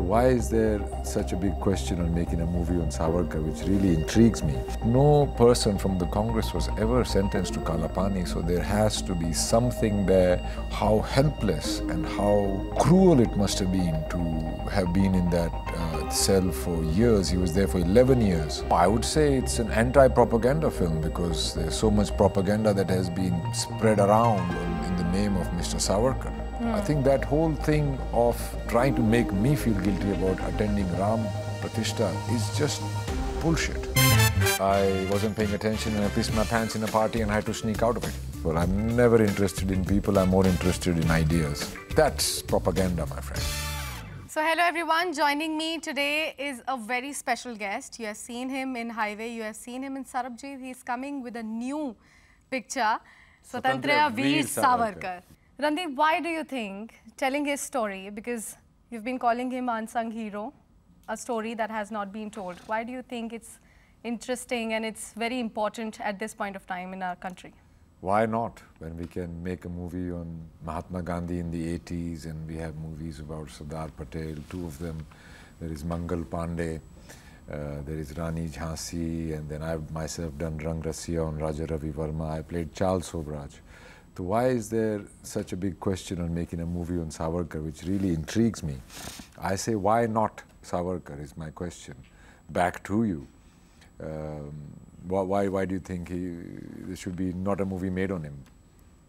Why is there such a big question on making a movie on Savarkar, which really intrigues me? No person from the Congress was ever sentenced to Kalapani, so there has to be something there. How helpless and how cruel it must have been to have been in that uh, cell for years. He was there for 11 years. I would say it's an anti-propaganda film because there's so much propaganda that has been spread around in the name of Mr. Savarkar. Hmm. I think that whole thing of trying to make me feel guilty about attending Ram Pratishtha is just bullshit. I wasn't paying attention and I pissed my pants in a party and I had to sneak out of it. Well, I'm never interested in people, I'm more interested in ideas. That's propaganda, my friend. So hello everyone, joining me today is a very special guest. You have seen him in Highway, you have seen him in Sarabjit. He is coming with a new picture, Swatantrya Veer Savarkar. Randeep, why do you think telling his story, because you've been calling him unsung hero, a story that has not been told, why do you think it's interesting and it's very important at this point of time in our country? Why not? When we can make a movie on Mahatma Gandhi in the 80s and we have movies about Sardar Patel, two of them. There is Mangal Pandey, uh, there is Rani Jhansi, and then I've myself done Rang Rasiya on Raja Ravi Varma. I played Charles Sobhraj. So why is there such a big question on making a movie on Savarkar, which really intrigues me? I say, why not Savarkar is my question. Back to you. Um, why, why do you think he, there should be not a movie made on him?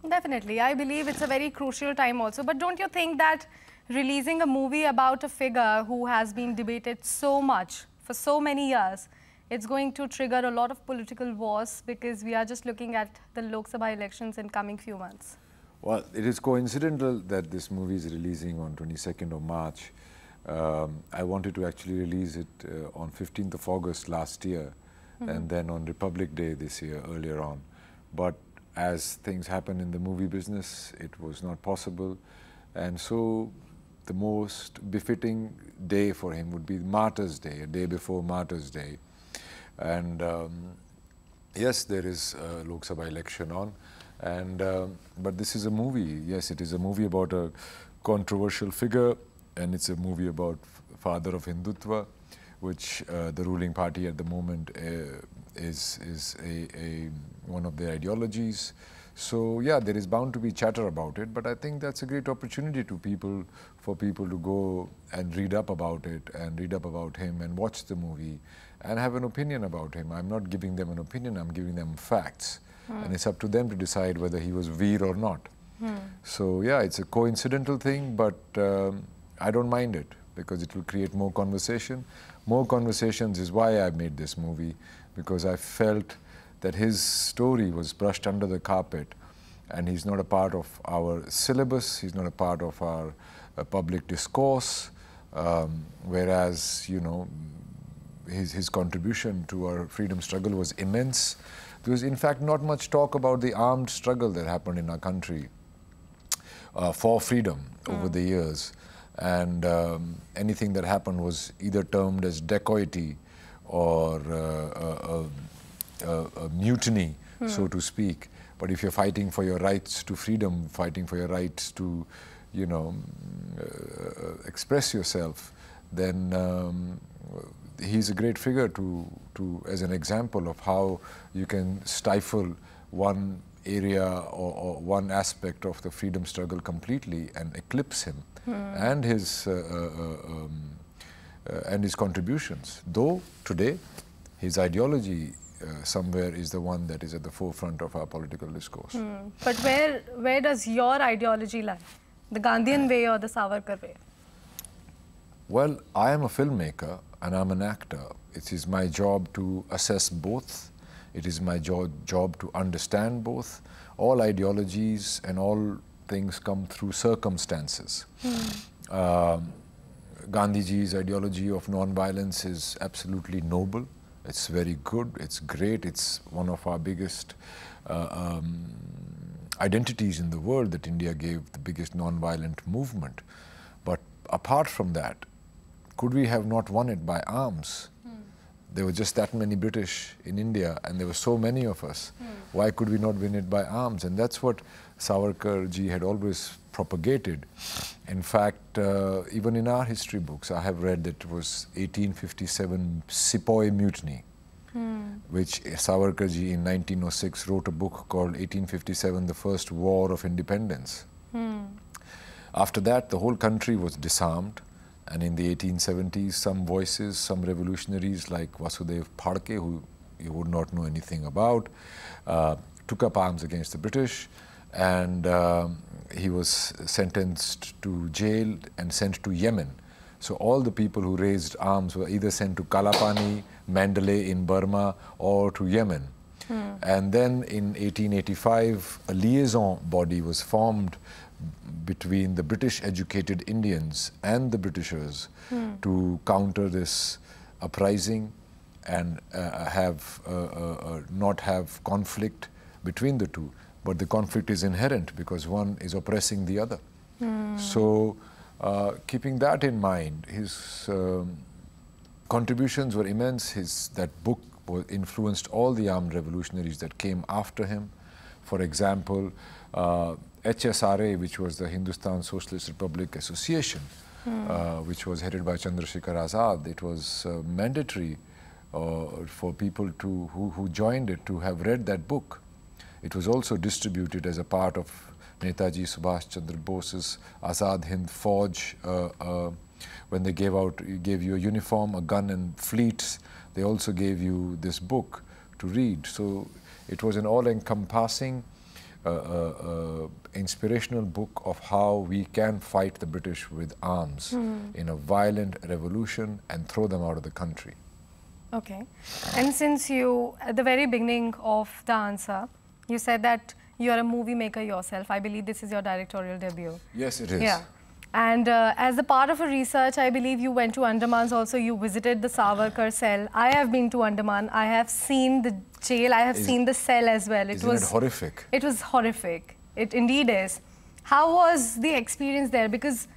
Definitely. I believe it's a very crucial time also. But don't you think that releasing a movie about a figure who has been debated so much for so many years it's going to trigger a lot of political wars because we are just looking at the Lok Sabha elections in coming few months. Well, it is coincidental that this movie is releasing on 22nd of March. Um, I wanted to actually release it uh, on 15th of August last year mm -hmm. and then on Republic Day this year, earlier on. But as things happen in the movie business, it was not possible. And so the most befitting day for him would be Martyrs' Day, a day before Martyrs' Day. And um, yes, there is a Lok Sabha election on, and uh, but this is a movie. Yes, it is a movie about a controversial figure, and it's a movie about father of Hindutva, which uh, the ruling party at the moment uh, is is a, a, one of their ideologies. So yeah, there is bound to be chatter about it, but I think that's a great opportunity to people for people to go and read up about it and read up about him and watch the movie and have an opinion about him. I'm not giving them an opinion, I'm giving them facts. Mm. And it's up to them to decide whether he was Veer or not. Mm. So, yeah, it's a coincidental thing, but um, I don't mind it because it will create more conversation. More conversations is why I made this movie because I felt that his story was brushed under the carpet and he's not a part of our syllabus, he's not a part of our uh, public discourse. Um, whereas, you know, his, his contribution to our freedom struggle was immense. There was, in fact, not much talk about the armed struggle that happened in our country uh, for freedom mm. over the years. And um, anything that happened was either termed as dacoity or uh, a, a, a, mutiny, mm. so to speak. But if you're fighting for your rights to freedom, fighting for your rights to, you know, uh, express yourself, then um, he's a great figure to, to, as an example of how you can stifle one area or, or one aspect of the freedom struggle completely and eclipse him hmm. and his uh, uh, um, uh, and his contributions. Though today his ideology uh, somewhere is the one that is at the forefront of our political discourse. Hmm. But where where does your ideology lie? The Gandhian way or the Savarkar way? Well, I am a filmmaker and I'm an actor. It is my job to assess both. It is my jo job to understand both. All ideologies and all things come through circumstances. Mm. Um, Gandhiji's ideology of non-violence is absolutely noble. It's very good. It's great. It's one of our biggest uh, um, identities in the world that India gave the biggest non-violent movement. But apart from that, could we have not won it by arms? Hmm. There were just that many British in India and there were so many of us. Hmm. Why could we not win it by arms? And that's what Savarkar ji had always propagated. In fact, uh, even in our history books, I have read that it was 1857 Sepoy Mutiny, which Savarkarji in 1906 wrote a book called 1857, The First War of Independence. After that, the whole country was disarmed. And in the 1870s, some voices, some revolutionaries like Vasudev Phadke, who you would not know anything about, uh, took up arms against the British. And uh, he was sentenced to jail and sent to Yemen. So all the people who raised arms were either sent to Kalapani, Mandalay in Burma, or to Yemen. Hmm. And then in 1885, a liaison body was formed between the British educated Indians and the Britishers hmm. to counter this uprising and uh, have uh, uh, uh, not have conflict between the two. But the conflict is inherent because one is oppressing the other. Hmm. So, uh, keeping that in mind, his um, contributions were immense. His that book influenced all the armed revolutionaries that came after him. For example, uh, HSRA, which was the Hindustan Socialist Republic Association, hmm. uh, which was headed by Chandrasekhar Azad, it was uh, mandatory uh, for people to who, who joined it to have read that book. It was also distributed as a part of Netaji Subhash Chandra Bose's Azad Hind Fauj. Uh, uh, when they gave out, gave you a uniform, a gun, and fleets, they also gave you this book to read. So it was an all-encompassing a, inspirational book of how we can fight the British with arms mm. in a violent revolution and throw them out of the country. Okay. And since you, at the very beginning of the answer, you said that you are a movie maker yourself. I believe this is your directorial debut. Yes, it is. Yeah. And uh, as a part of a research, I believe you went to Andamans also. You visited the Savarkar cell. I have been to Andaman. I have seen the jail. I have is, seen the cell as well. It was it horrific. It was horrific. It indeed is. How was the experience there? Because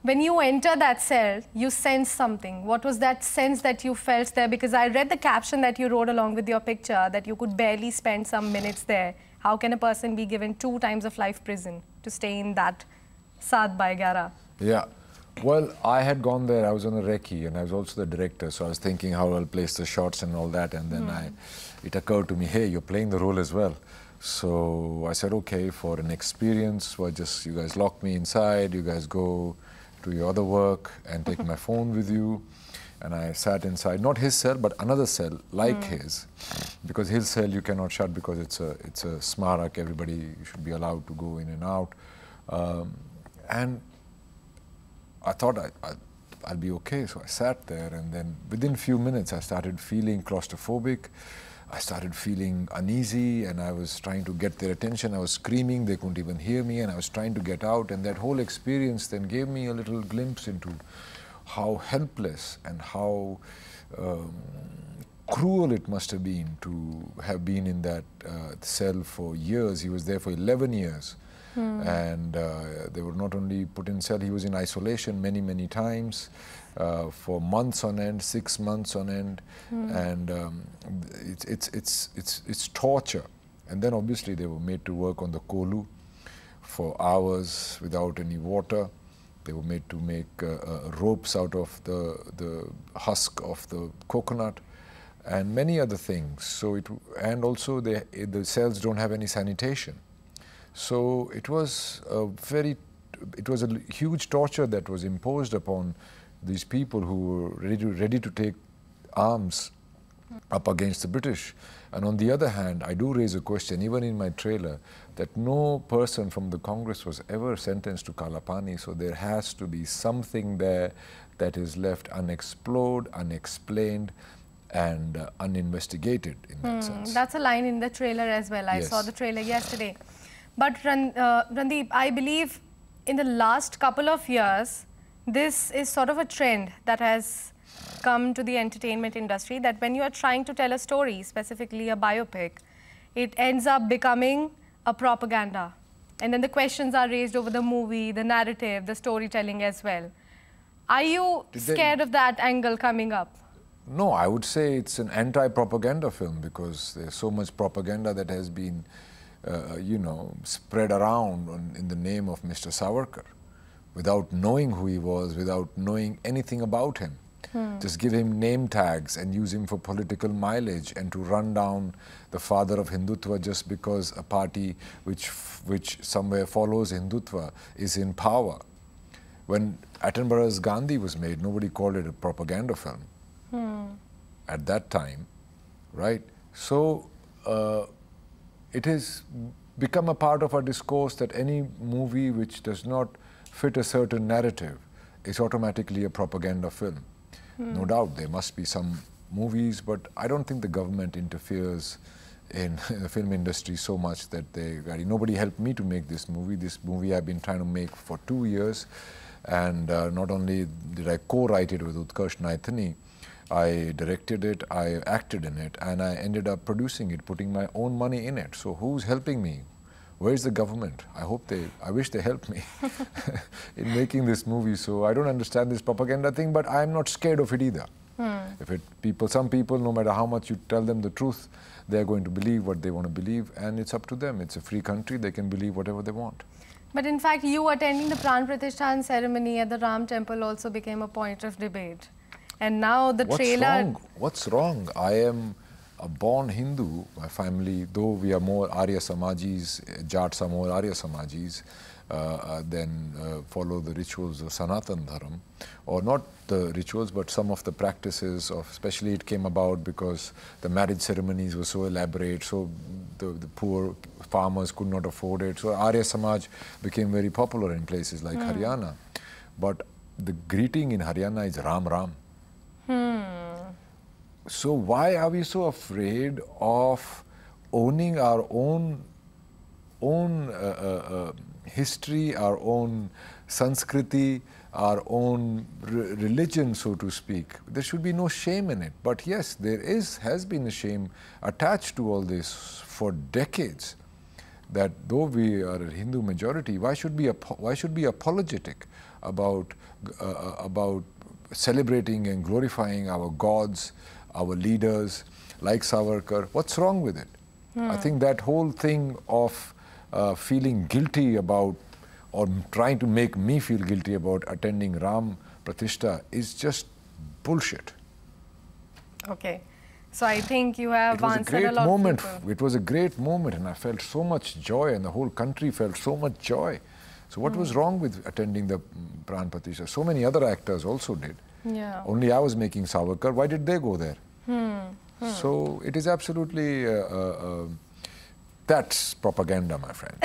when you enter that cell, you sense something. What was that sense that you felt there? Because I read the caption that you wrote along with your picture that you could barely spend some minutes there. How can a person be given two times of life prison to stay in that Saat by Gyara. Yeah. Well, I had gone there, I was on a recce and I was also the director, so I was thinking how I'll place the shots and all that. And then mm. I, it occurred to me, hey, you're playing the role as well. So I said, okay, for an experience, well, just you guys lock me inside, you guys go do your other work and take my phone with you. And I sat inside, not his cell, but another cell like mm. his, because his cell you cannot shut because it's a it's a smarak. Everybody should be allowed to go in and out. Um, and I thought I, I, I'll be okay. So I sat there, and then within a few minutes, I started feeling claustrophobic. I started feeling uneasy, and I was trying to get their attention. I was screaming, they couldn't even hear me, and I was trying to get out. And that whole experience then gave me a little glimpse into how helpless and how um, cruel it must have been to have been in that uh, cell for years. He was there for 11 years. Hmm. And uh, they were not only put in cell, he was in isolation many, many times uh, for months on end, six months on end. Hmm. And um, it's, it's, it's, it's, it's torture. And then obviously they were made to work on the kolu for hours without any water. They were made to make uh, uh, ropes out of the, the husk of the coconut and many other things. So it, and also they, the cells don't have any sanitation. So it was a very, it was a huge torture that was imposed upon these people who were ready to, ready to take arms up against the British. And on the other hand, I do raise a question, even in my trailer, that no person from the Congress was ever sentenced to Kalapani, so there has to be something there that is left unexplored, unexplained, and uh, uninvestigated in that hmm, sense. That's a line in the trailer as well. I yes. saw the trailer yesterday. But Ran, uh, Randeep, I believe in the last couple of years, this is sort of a trend that has come to the entertainment industry that when you are trying to tell a story, specifically a biopic, it ends up becoming a propaganda. And then the questions are raised over the movie, the narrative, the storytelling as well. Are you Did scared of that angle coming up? No, I would say it's an anti-propaganda film because there's so much propaganda that has been uh, you know, spread around on, in the name of Mr. Savarkar without knowing who he was, without knowing anything about him. Hmm. Just give him name tags and use him for political mileage and to run down the father of Hindutva just because a party which, which somewhere follows Hindutva is in power. When Attenborough's Gandhi was made, nobody called it a propaganda film hmm. at that time, right? So uh, it has become a part of our discourse that any movie which does not fit a certain narrative is automatically a propaganda film. Hmm. No doubt there must be some movies, but I don't think the government interferes in the film industry so much that they nobody helped me to make this movie. This movie I've been trying to make for two years, and uh, not only did I co-write it with Utkarsh Naithani, I directed it, I acted in it, and I ended up producing it, putting my own money in it. So who's helping me? Where's the government? I hope they, I wish they helped me in making this movie. So I don't understand this propaganda thing, but I'm not scared of it either. Hmm. If it, people, some people, no matter how much you tell them the truth, they're going to believe what they want to believe, and it's up to them. It's a free country; they can believe whatever they want. But in fact, you attending the Pran Pratishtha ceremony at the Ram temple also became a point of debate. And now the What's trailer. Wrong? What's wrong? I am a born Hindu. My family, though we are more Arya Samajis, Jats are more Arya Samajis, uh, uh, then uh, follow the rituals of Sanatan Dharam, or not the rituals, but some of the practices of, especially it came about because the marriage ceremonies were so elaborate, so the, the poor farmers could not afford it. So Arya Samaj became very popular in places like mm. Haryana. But the greeting in Haryana is Ram Ram. Hmm. So why are we so afraid of owning our own own uh, uh, uh, history, our own Sanskriti, our own re religion, so to speak. There should be no shame in it. But yes, there is has been a shame attached to all this for decades. That though we are a Hindu majority, why should be why should be apologetic about uh, uh, about celebrating and glorifying our gods, our leaders, like Savarkar. What's wrong with it? Hmm. I think that whole thing of uh, feeling guilty about or trying to make me feel guilty about attending Ram Pratishta is just bullshit. Okay. So I think you have it was a great a moment. It was a great moment, and I felt so much joy, and the whole country felt so much joy. So what mm. was wrong with attending the Pran Pratishtha? So many other actors also did. Yeah. Only I was making Savarkar. Why did they go there? Hmm. Hmm. So it is absolutely, uh, uh, uh, that's propaganda, my friend.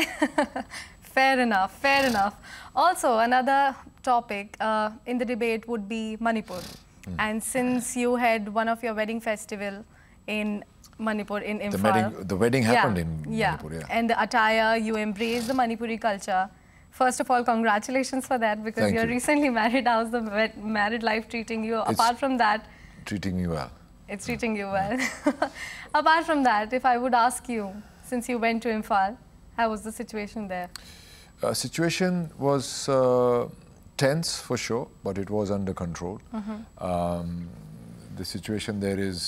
fair enough, fair enough. Also, another topic uh, in the debate would be Manipur. Hmm. And since you had one of your wedding festival in Manipur in Imphal. The wedding, the wedding happened yeah, in yeah. Manipur, yeah. And the attire, you embrace the Manipuri culture. First of all, congratulations for that because Thank you're you. recently married. How's the married life treating you? It's Apart from that, treating me well. It's treating you well. Apart from that, if I would ask you, since you went to Imphal, how was the situation there? Uh, situation was uh, tense for sure, but it was under control. Mm -hmm. um, the situation there is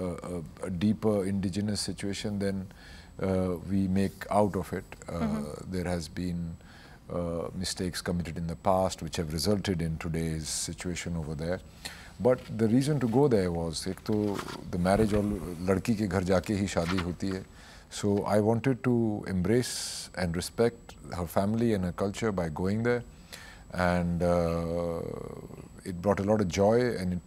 a, a, a deeper indigenous situation than uh, we make out of it. Mm -hmm. There has been uh, mistakes committed in the past which have resulted in today's situation over there. But the reason to go there was एक तो the marriage और लड़की के घर जाके ही शादी होती है. So I wanted to embrace and respect her family and her culture by going there, and uh, it brought a lot of joy and it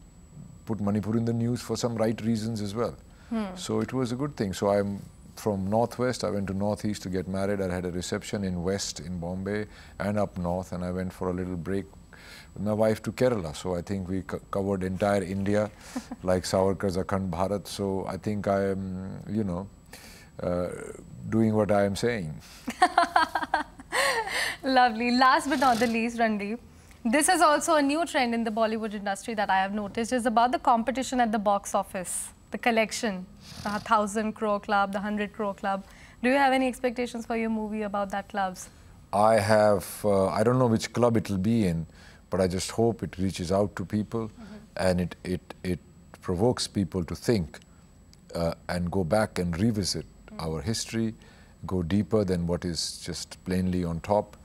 put Manipur in the news for some right reasons as well. Hmm. So it was a good thing. So I'm from northwest, I went to northeast to get married. I had a reception in west in Bombay and up north, and I went for a little break with my wife to Kerala. So I think we co covered entire India, like Savarkar's Akhand Bharat. So I think I am, you know, uh, doing what I am saying. Lovely. Last but not the least, Randeep. This is also a new trend in the Bollywood industry that I have noticed is about the competition at the box office the collection, the 1000 crore club, the 100 crore club. Do you have any expectations for your movie about that clubs? I have, uh, I don't know which club it will be in, but I just hope it reaches out to people mm -hmm. and it, it, it provokes people to think uh, and go back and revisit mm -hmm. our history, go deeper than what is just plainly on top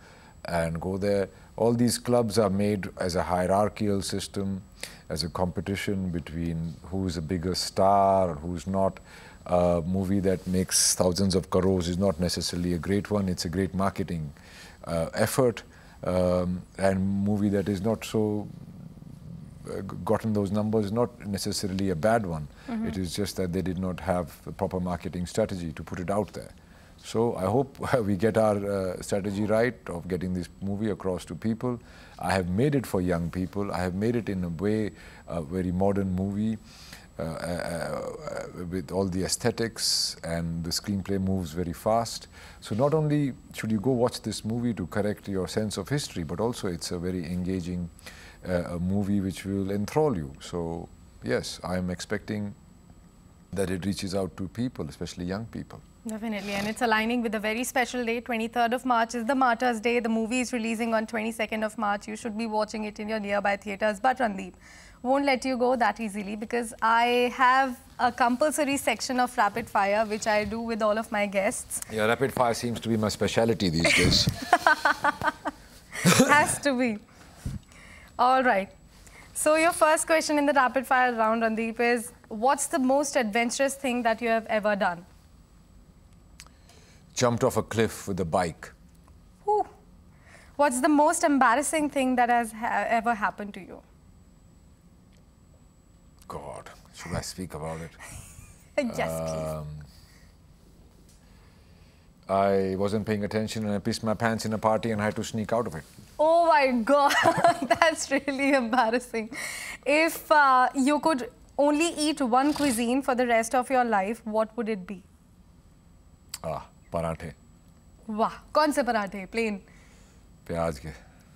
and go there. All these clubs are made as a hierarchical system, as a competition between who's a bigger star or who's not. A movie that makes thousands of crores is not necessarily a great one, it's a great marketing uh, effort. Um, and movie that is not so uh, gotten those numbers is not necessarily a bad one. Mm -hmm. It is just that they did not have a proper marketing strategy to put it out there. So I hope we get our uh, strategy right of getting this movie across to people. I have made it for young people. I have made it in a way, a very modern movie. Uh, uh, uh, with all the aesthetics and the screenplay moves very fast. So not only should you go watch this movie to correct your sense of history, but also it's a very engaging uh, movie which will enthrall you. So yes, I'm expecting that it reaches out to people, especially young people. Definitely, and it's aligning with a very special day. 23rd of March is the Martyrs' Day. The movie is releasing on 22nd of March. You should be watching it in your nearby theatres. But Randeep, won't let you go that easily because I have a compulsory section of rapid fire, which I do with all of my guests. Yeah, rapid fire seems to be my specialty these days. Has to be. All right. So your first question in the rapid fire round, Randeep, is what's the most adventurous thing that you have ever done? Jumped off a cliff with a bike. Whew. What's the most embarrassing thing that has ha ever happened to you? God, should I speak about it? yes, um, please. I wasn't paying attention and I pissed my pants in a party and I had to sneak out of it. Oh my God, that's really embarrassing. If uh, you could only eat one cuisine for the rest of your life, what would it be? Ah, पराठे वाह कौन से पराठे plane प्याज के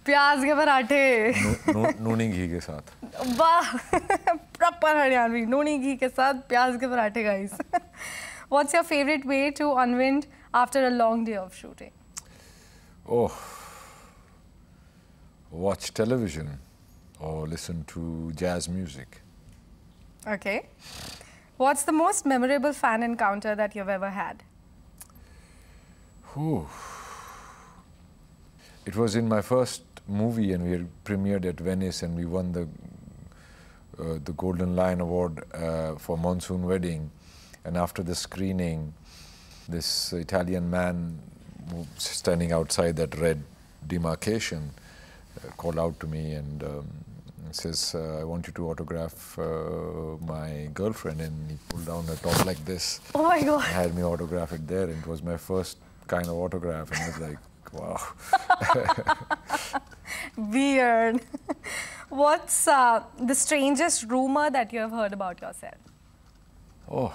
प्याज के पराठे नूनी घी के साथ वाह प्रॉपर हरियाणवी नूनी घी के साथ प्याज के पराठे guys what's your favourite way to unwind after a long day of shooting oh watch television or listen to jazz music. Okay. What's the most memorable fan encounter that you've ever had? Whew. It was in my first movie and we premiered at Venice and we won the uh, the Golden Lion Award uh, for Monsoon Wedding. And after the screening, this Italian man standing outside that red demarcation uh, called out to me and um, says, uh, I want you to autograph uh, my girlfriend. And he pulled down her top like this. Oh my God. And had me autograph it there. And it was my first kind of autograph and I was like, wow. Weird. What's uh, the strangest rumor that you have heard about yourself? Oh,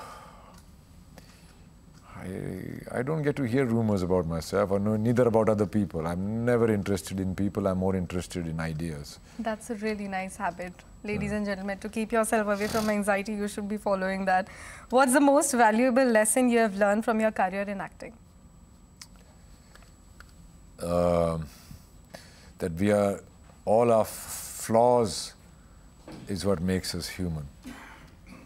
I, I don't get to hear rumors about myself or no, neither about other people. I'm never interested in people, I'm more interested in ideas. That's a really nice habit. Ladies yeah. and gentlemen, to keep yourself away from anxiety, you should be following that. What's the most valuable lesson you have learned from your career in acting? Uh, that we are, all our flaws is what makes us human.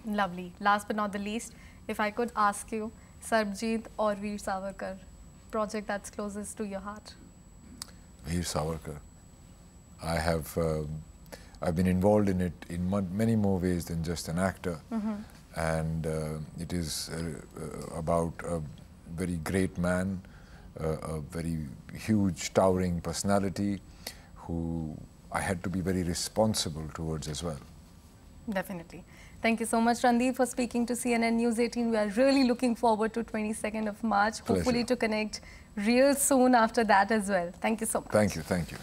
Lovely. Last but not the least, if I could ask you, Sarabjit or Veer Savarkar, project that's closest to your heart? Veer Savarkar. I have, uh, I've been involved in it in many more ways than just an actor. Mm -hmm. And uh, it is uh, uh, about a very great man a very huge, towering personality who I had to be very responsible towards as well. Definitely. Thank you so much, Randeep, for speaking to CNN News 18. We are really looking forward to 22nd of March, Pleasure. hopefully to connect real soon after that as well. Thank you so much. Thank you. Thank you.